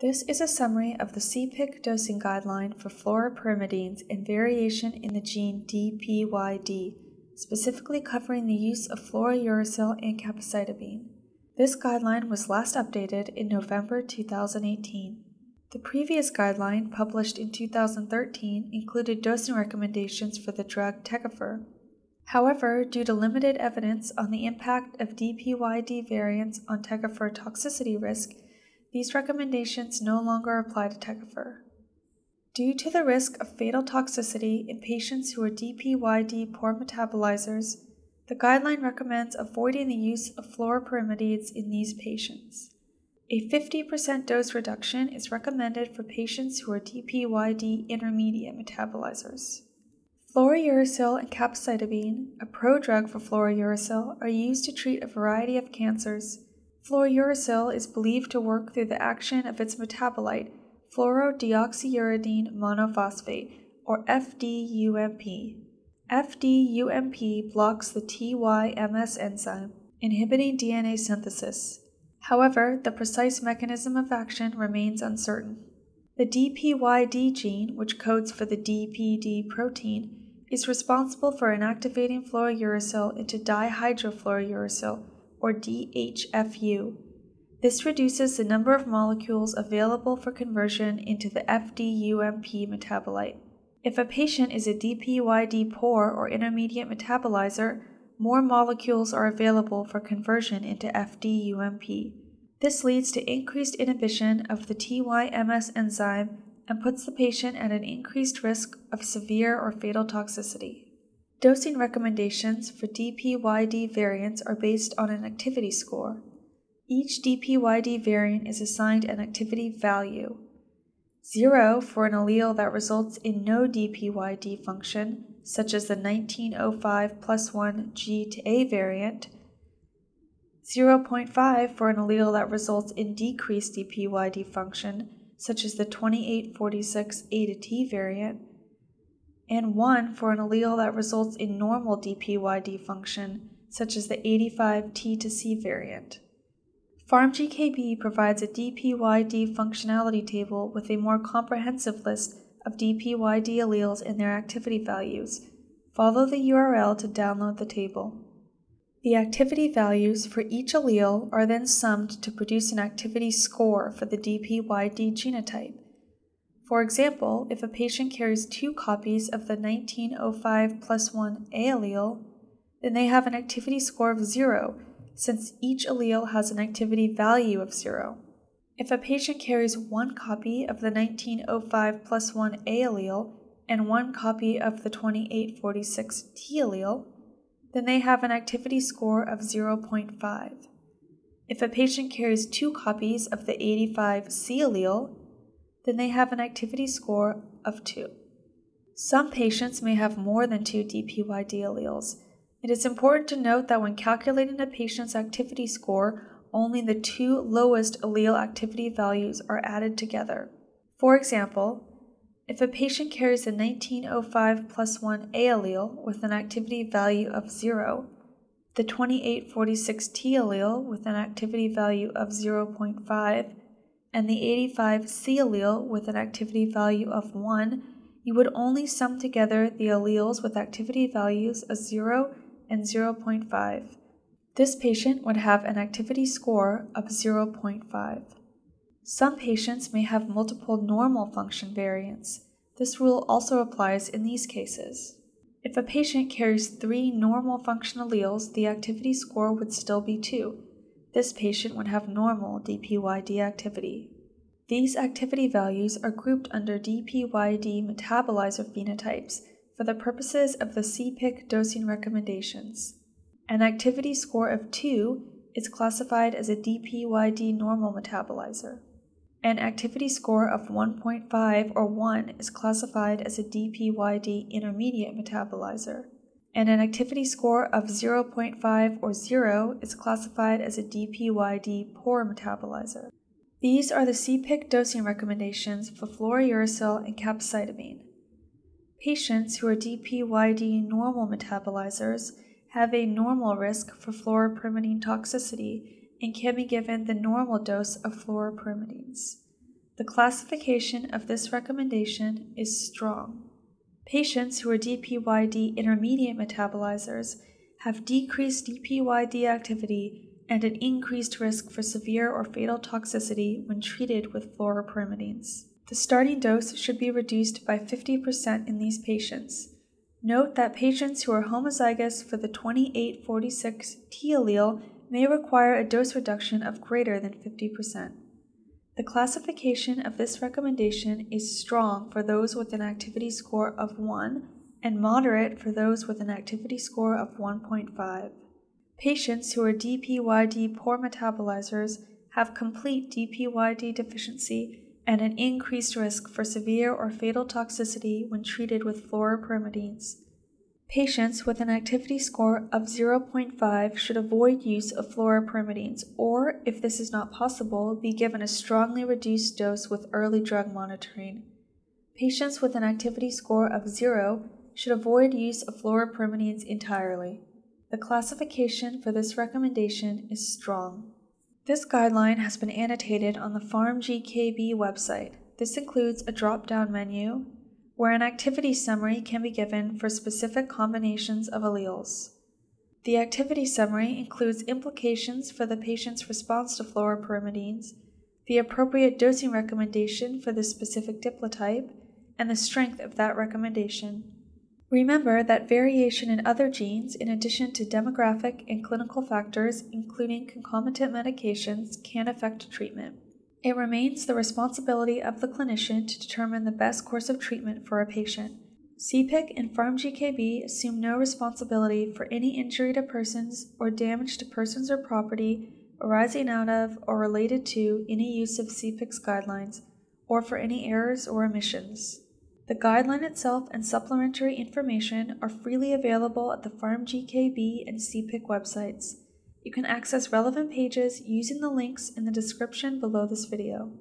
This is a summary of the CPIC dosing guideline for fluoropyrimidines and variation in the gene DPYD, specifically covering the use of fluorouracil and capecitabine. This guideline was last updated in November 2018. The previous guideline, published in 2013, included dosing recommendations for the drug Tegafur. However, due to limited evidence on the impact of DPYD variants on Tegafur toxicity risk, these recommendations no longer apply to Tegafur. Due to the risk of fatal toxicity in patients who are DPYD poor metabolizers, the guideline recommends avoiding the use of fluoropyrimidines in these patients. A 50% dose reduction is recommended for patients who are DPYD intermediate metabolizers. Fluorouracil and capecitabine, a prodrug for fluorouracil, are used to treat a variety of cancers. Fluorouracil is believed to work through the action of its metabolite, fluorodeoxyuridine monophosphate, or FDUMP. FDUMP blocks the TYMS enzyme, inhibiting DNA synthesis. However, the precise mechanism of action remains uncertain. The DPYD gene, which codes for the DPD protein, is responsible for inactivating fluorouracil into dihydrofluorouracil, or DHFU. This reduces the number of molecules available for conversion into the FDUMP metabolite. If a patient is a DPYD poor or intermediate metabolizer, more molecules are available for conversion into FDUMP. This leads to increased inhibition of the TYMS enzyme and puts the patient at an increased risk of severe or fatal toxicity. Dosing recommendations for DPYD variants are based on an activity score. Each DPYD variant is assigned an activity value. 0 for an allele that results in no DPYD function, such as the 1905 plus 1 G to A variant, 0.5 for an allele that results in decreased DPYD function, such as the 2846 A to T variant, and 1 for an allele that results in normal DPYD function, such as the 85 T to C variant. PharmGKB provides a DPYD functionality table with a more comprehensive list of DPYD alleles and their activity values. Follow the URL to download the table. The activity values for each allele are then summed to produce an activity score for the DPYD genotype. For example, if a patient carries two copies of the 1905 plus 1 A allele, then they have an activity score of 0 since each allele has an activity value of 0. If a patient carries one copy of the 1905 plus 1 A allele and one copy of the 2846 T allele, then they have an activity score of 0.5. If a patient carries two copies of the 85 C allele, then they have an activity score of 2. Some patients may have more than two DPYD alleles. It is important to note that when calculating a patient's activity score, only the two lowest allele activity values are added together. For example, if a patient carries a 1905 plus 1 A allele with an activity value of 0, the 2846T allele with an activity value of 0.5, and the 85 C allele with an activity value of 1, you would only sum together the alleles with activity values of 0 and 0.5. This patient would have an activity score of 0.5. Some patients may have multiple normal function variants. This rule also applies in these cases. If a patient carries three normal function alleles, the activity score would still be 2. This patient would have normal DPYD activity. These activity values are grouped under DPYD metabolizer phenotypes for the purposes of the CPIC dosing recommendations. An activity score of 2 is classified as a DPYD normal metabolizer. An activity score of 1.5 or 1 is classified as a DPYD intermediate metabolizer, and an activity score of 0.5 or 0 is classified as a DPYD poor metabolizer. These are the CPIC dosing recommendations for fluorouracil and capecitabine. Patients who are DPYD normal metabolizers have a normal risk for fluoropyrimidine toxicity and can be given the normal dose of fluoropyrimidines. The classification of this recommendation is strong. Patients who are DPYD intermediate metabolizers have decreased DPYD activity and an increased risk for severe or fatal toxicity when treated with fluoropyrimidines. The starting dose should be reduced by 50% in these patients. Note that patients who are homozygous for the 2846T allele may require a dose reduction of greater than 50%. The classification of this recommendation is strong for those with an activity score of 1 and moderate for those with an activity score of 1.5. Patients who are DPYD poor metabolizers have complete DPYD deficiency and an increased risk for severe or fatal toxicity when treated with fluoropyrimidines. Patients with an activity score of 0.5 should avoid use of fluoropyrimidines or, if this is not possible, be given a strongly reduced dose with early drug monitoring. Patients with an activity score of 0 should avoid use of fluoropyrimidines entirely. The classification for this recommendation is strong. This guideline has been annotated on the PharmGKB website. This includes a drop down menu, where an activity summary can be given for specific combinations of alleles. The activity summary includes implications for the patient's response to fluoropyrimidines, the appropriate dosing recommendation for the specific diplotype, and the strength of that recommendation. Remember that variation in other genes, in addition to demographic and clinical factors, including concomitant medications, can affect treatment. It remains the responsibility of the clinician to determine the best course of treatment for a patient. CPIC and PharmGKB assume no responsibility for any injury to persons or damage to persons or property arising out of or related to any use of CPIC's guidelines or for any errors or omissions. The guideline itself and supplementary information are freely available at the PharmGKB and CPIC websites. You can access relevant pages using the links in the description below this video.